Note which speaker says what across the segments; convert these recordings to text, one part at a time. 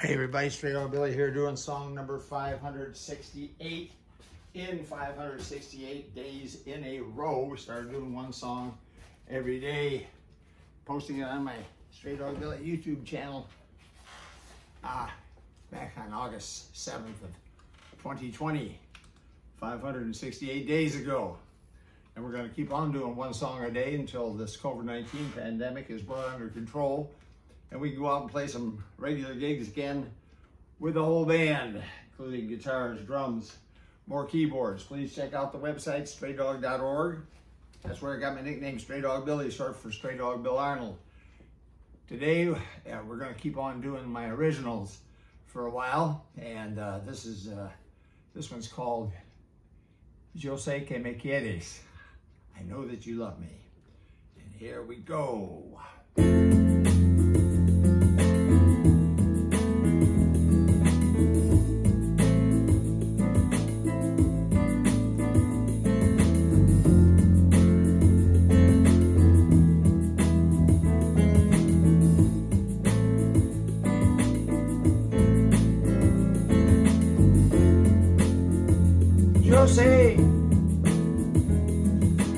Speaker 1: Hey everybody, Stray Dog Billy here doing song number 568 in 568 days in a row. We started doing one song every day, posting it on my Stray Dog Billy YouTube channel uh, back on August 7th of 2020, 568 days ago. And we're gonna keep on doing one song a day until this COVID-19 pandemic is brought under control and we go out and play some regular gigs again with the whole band, including guitars, drums, more keyboards. Please check out the website, straydog.org. That's where I got my nickname, Stray Dog Billy, short for Stray Dog Bill Arnold. Today, we're gonna keep on doing my originals for a while, and uh, this is uh, this one's called Yo sé que me quieres. I know that you love me. And here we go. Yo sé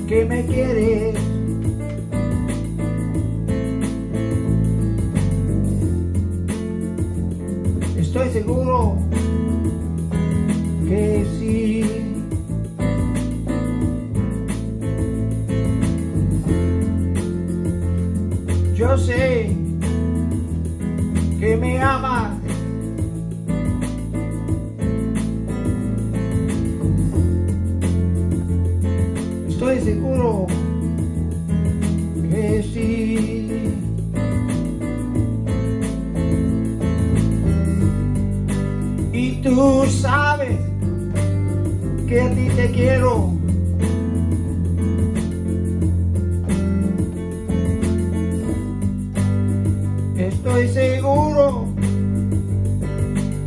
Speaker 1: que me quieres. Estoy seguro que sí. Yo sé que me amas. Seguro que sí. Y tú sabes que a ti te quiero. Estoy seguro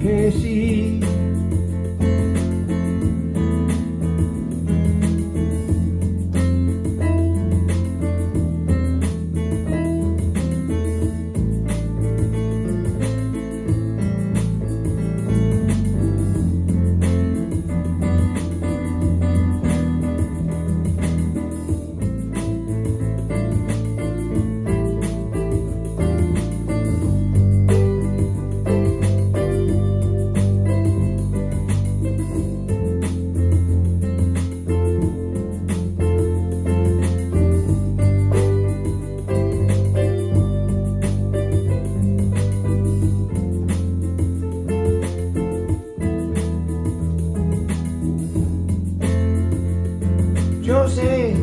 Speaker 1: que sí. Yo sé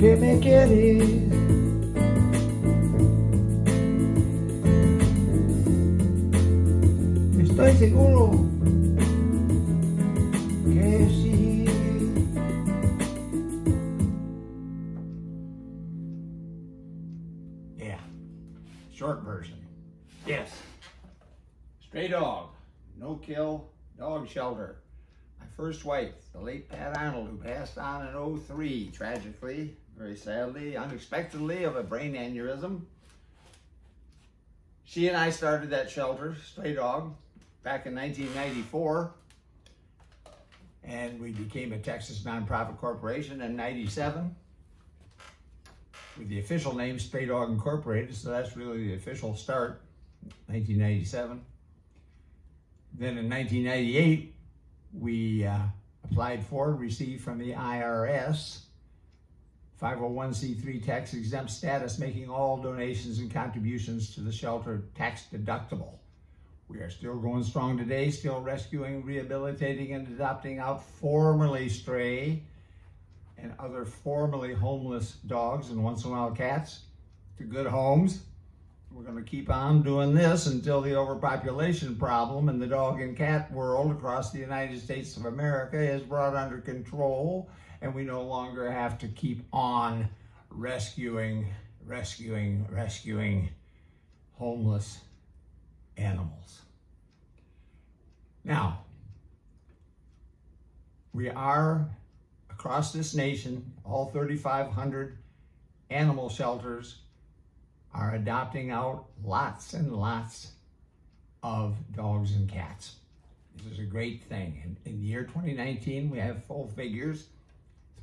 Speaker 1: que me quieres. Estoy seguro que sí. Yeah, short version. Yes. Stray dog, no kill, dog shelter. First wife, the late Pat Arnold, who passed on in 03, tragically, very sadly, unexpectedly, of a brain aneurysm. She and I started that shelter, Stray Dog, back in 1994. And we became a Texas nonprofit corporation in 97 with the official name Stray Dog Incorporated. So that's really the official start, 1997. Then in 1998, we uh, applied for, received from the IRS 501c3 tax exempt status, making all donations and contributions to the shelter tax deductible. We are still going strong today, still rescuing, rehabilitating, and adopting out formerly stray and other formerly homeless dogs and once in a while cats to good homes. We're going to keep on doing this until the overpopulation problem in the dog and cat world across the United States of America is brought under control and we no longer have to keep on rescuing, rescuing, rescuing homeless animals. Now, we are across this nation, all 3,500 animal shelters are adopting out lots and lots of dogs and cats. This is a great thing. In, in the year 2019, we have full figures.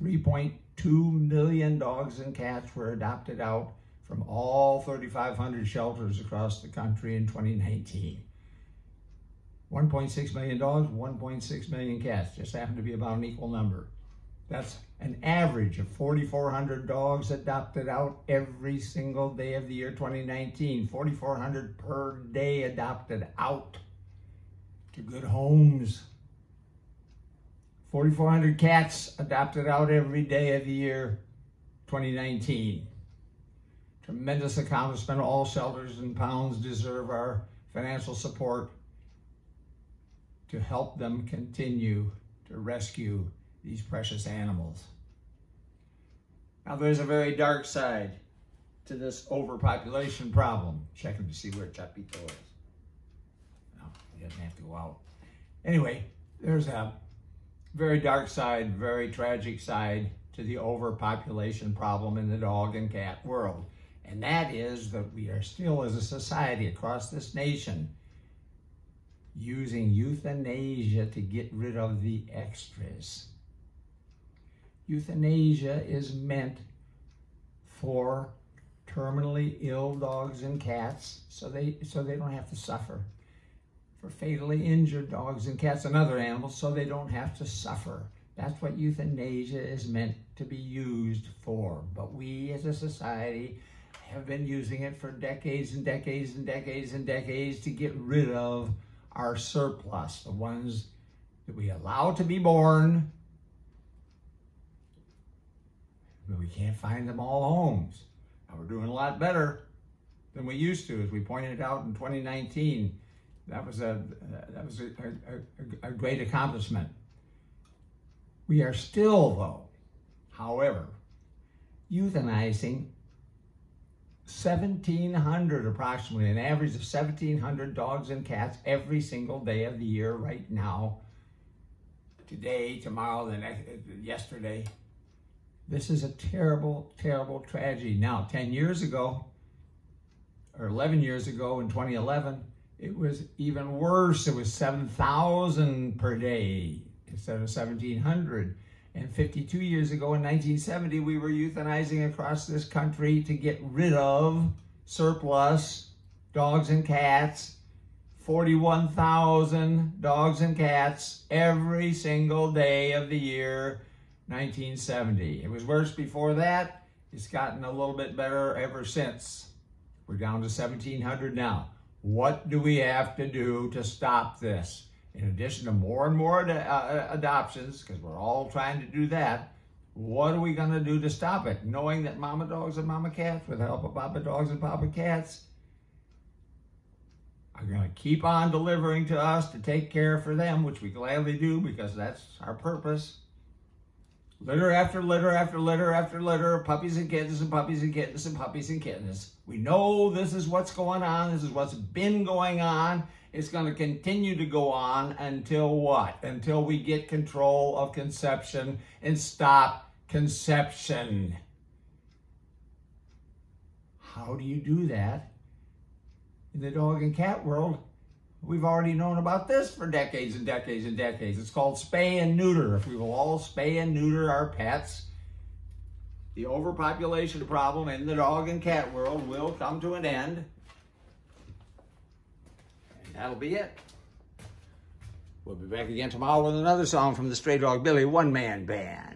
Speaker 1: 3.2 million dogs and cats were adopted out from all 3,500 shelters across the country in 2019. 1.6 million dogs, 1.6 million cats, just happen to be about an equal number. That's an average of 4,400 dogs adopted out every single day of the year 2019. 4,400 per day adopted out to good homes. 4,400 cats adopted out every day of the year 2019. Tremendous accomplishment. All shelters and pounds deserve our financial support to help them continue to rescue these precious animals. Now there's a very dark side to this overpopulation problem. Checking to see where Chapito is. No, he doesn't have to go out. Anyway, there's a very dark side, very tragic side to the overpopulation problem in the dog and cat world. And that is that we are still, as a society across this nation, using euthanasia to get rid of the extras. Euthanasia is meant for terminally ill dogs and cats so they so they don't have to suffer. For fatally injured dogs and cats and other animals so they don't have to suffer. That's what euthanasia is meant to be used for. But we as a society have been using it for decades and decades and decades and decades to get rid of our surplus, the ones that we allow to be born but we can't find them all homes. Now we're doing a lot better than we used to, as we pointed out in 2019. That was a that was a, a, a great accomplishment. We are still, though, however, euthanizing 1,700 approximately, an average of 1,700 dogs and cats every single day of the year right now. Today, tomorrow, the next, yesterday. This is a terrible, terrible tragedy. Now, 10 years ago, or 11 years ago in 2011, it was even worse. It was 7,000 per day instead of 1,700. And 52 years ago in 1970, we were euthanizing across this country to get rid of surplus dogs and cats. 41,000 dogs and cats every single day of the year 1970. It was worse before that. It's gotten a little bit better ever since. We're down to 1,700 now. What do we have to do to stop this? In addition to more and more ad uh, adoptions, because we're all trying to do that, what are we going to do to stop it? Knowing that mama dogs and mama cats, with the help of papa dogs and papa cats, are going to keep on delivering to us to take care for them, which we gladly do because that's our purpose. Litter after litter after litter after litter puppies and kittens and puppies and kittens and puppies and kittens. We know this is what's going on. This is what's been going on. It's going to continue to go on until what? Until we get control of conception and stop conception. How do you do that? In the dog and cat world, We've already known about this for decades and decades and decades. It's called spay and neuter. If we will all spay and neuter our pets, the overpopulation problem in the dog and cat world will come to an end. And that'll be it. We'll be back again tomorrow with another song from the Stray Dog Billy One Man Band.